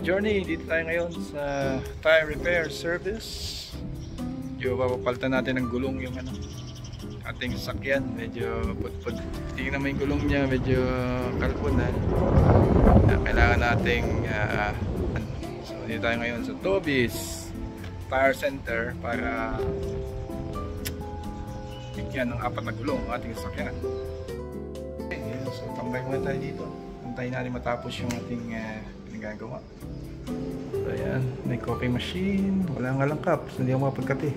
Journey, dito tayo ngayon sa tire repair service. Yung papapalitan natin ng gulong yung ano, ating sasakyan. Medyo put-put. Tingnan mo yung gulong niya, medyo kalpon na. Uh, kailangan nating uh, so dito tayo ngayon sa Tobis Tire Center para bigyan ng apat na gulong ang ating sasakyan. Okay, so tambay muna tayo dito. Antayin natin matapos yung ating uh, pinagagawa. So ayan, may coffee machine. Wala nga lang cups, hindi ako makapagkape.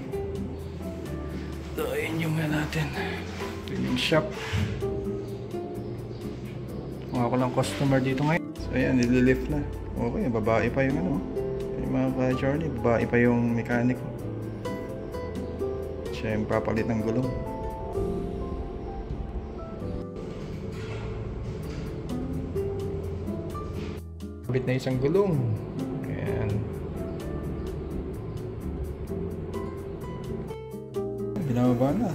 So ayan yung nga natin. Yung shop. Kung ako lang customer dito ngayon. So ayan, nililift na. Okay, babae pa yung ano. Yung mga ka-journey, babae pa yung mechanic. Siya yung papalit ng gulong. Kabit na isang gulong. Ayan. Binababa na.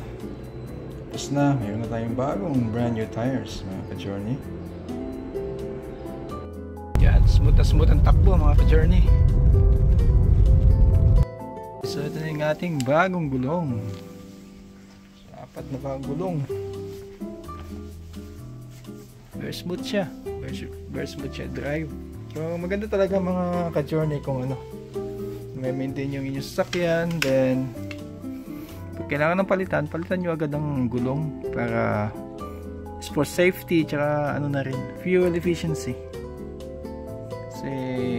Tapos na, mayroon na tayong bagong brand new tires mga ka-journey. Yan, smooth na smooth ang takbo mga ka-journey. So ito na yung ating bagong gulong. So, apat na bagong gulong. Very smooth siya. Very, very smooth siya drive. So maganda talaga mga ka-journey kung ano. May maintain yung inyong sasakyan. Then pag kailangan ng palitan, palitan nyo agad ang gulong para for safety tsaka ano na rin, fuel efficiency. Kasi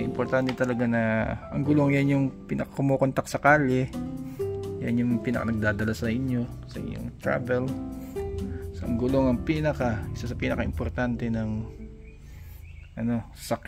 importante talaga na ang gulong yan yung pinakumukontak sa kalye. Yan yung pinak nagdadala sa inyo sa inyong travel. So, ang gulong ang pinaka isa sa pinaka importante ng ano, sak